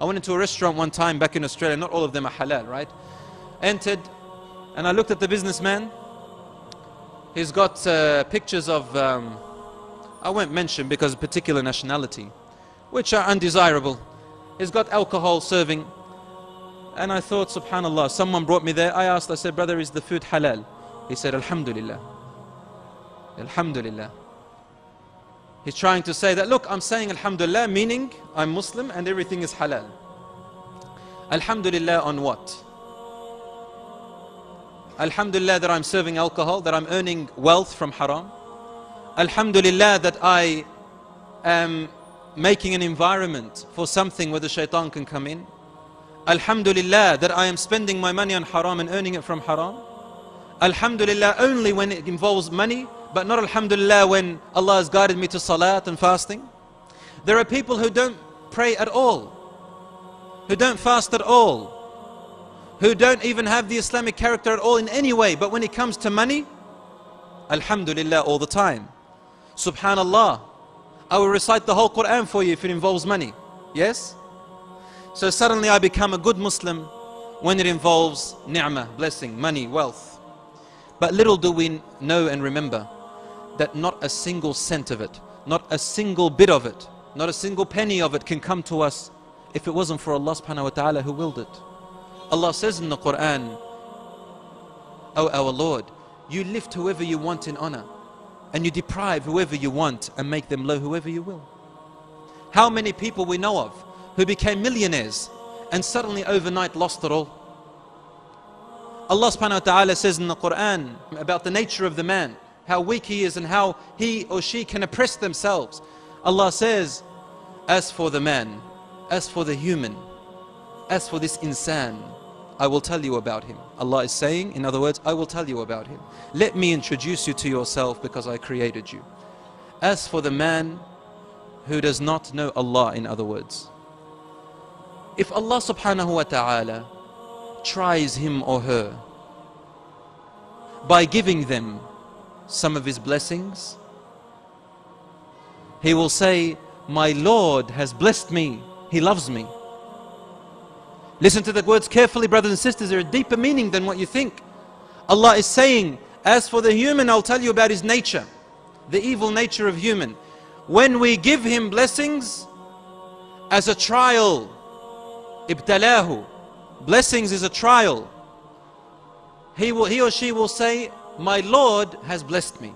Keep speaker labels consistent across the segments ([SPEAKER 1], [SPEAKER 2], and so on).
[SPEAKER 1] I went into a restaurant one time back in Australia, not all of them are halal, right? Entered, and I looked at the businessman. He's got uh, pictures of, um, I won't mention because of particular nationality, which are undesirable. He's got alcohol serving. And I thought, subhanAllah, someone brought me there. I asked, I said, brother, is the food halal? He said, Alhamdulillah. Alhamdulillah. He's trying to say that, look, I'm saying Alhamdulillah, meaning I'm Muslim and everything is halal. Alhamdulillah on what? Alhamdulillah that I'm serving alcohol, that I'm earning wealth from haram. Alhamdulillah that I am making an environment for something where the shaitan can come in. Alhamdulillah that I am spending my money on haram and earning it from haram. Alhamdulillah only when it involves money but not Alhamdulillah when Allah has guided me to Salat and fasting. There are people who don't pray at all, who don't fast at all, who don't even have the Islamic character at all in any way, but when it comes to money, Alhamdulillah all the time. Subhanallah, I will recite the whole Quran for you if it involves money. Yes? So suddenly I become a good Muslim when it involves ni'mah, blessing, money, wealth. But little do we know and remember that not a single cent of it, not a single bit of it, not a single penny of it can come to us if it wasn't for Allah subhanahu wa ta'ala who willed it. Allah says in the Quran, O our Lord, you lift whoever you want in honor and you deprive whoever you want and make them low whoever you will. How many people we know of who became millionaires and suddenly overnight lost it all? Allah subhanahu wa ta'ala says in the Quran about the nature of the man how weak he is and how he or she can oppress themselves. Allah says, as for the man, as for the human, as for this insan, I will tell you about him. Allah is saying, in other words, I will tell you about him. Let me introduce you to yourself because I created you. As for the man who does not know Allah, in other words, if Allah subhanahu wa ta'ala tries him or her by giving them some of his blessings, he will say, My Lord has blessed me, He loves me. Listen to the words carefully, brothers and sisters, they're a deeper meaning than what you think. Allah is saying, As for the human, I'll tell you about his nature, the evil nature of human. When we give him blessings as a trial, ibtalahu, blessings is a trial. He, will, he or she will say, my Lord has blessed me.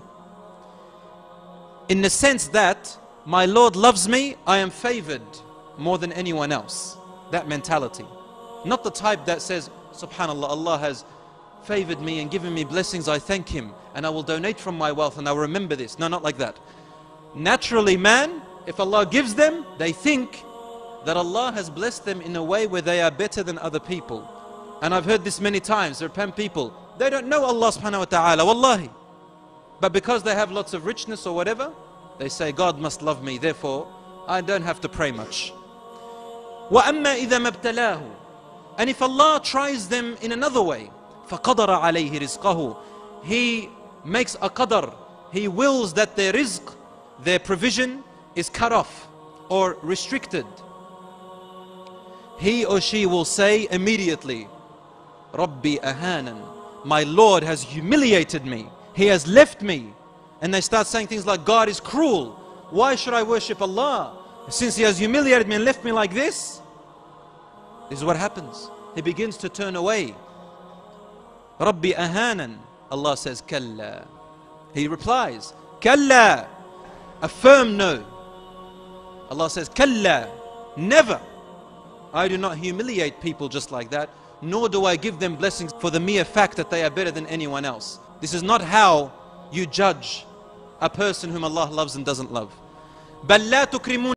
[SPEAKER 1] In the sense that my Lord loves me, I am favored more than anyone else. That mentality. Not the type that says, Subhanallah, Allah has favored me and given me blessings, I thank Him and I will donate from my wealth and I will remember this. No, not like that. Naturally, man, if Allah gives them, they think that Allah has blessed them in a way where they are better than other people. And I've heard this many times. There are people they don't know Allah subhanahu wa ta'ala, wallahi. But because they have lots of richness or whatever, they say, God must love me, therefore I don't have to pray much. وَأَمَّا إِذَا مَبْتَلَاهُ And if Allah tries them in another way, فَقَدَرَ عَلَيْهِ رِزْقَهُ He makes a qadr, He wills that their rizq, their provision is cut off or restricted. He or she will say immediately, رَبِّي أَهَانًا my Lord has humiliated me. He has left me. And they start saying things like, God is cruel. Why should I worship Allah? Since He has humiliated me and left me like this? This is what happens. He begins to turn away. Rabbi ahanan. Allah says, Kalla. He replies, Kalla. A firm no. Allah says, Kalla. Never. I do not humiliate people just like that nor do I give them blessings for the mere fact that they are better than anyone else. This is not how you judge a person whom Allah loves and doesn't love. بل لا تكرمون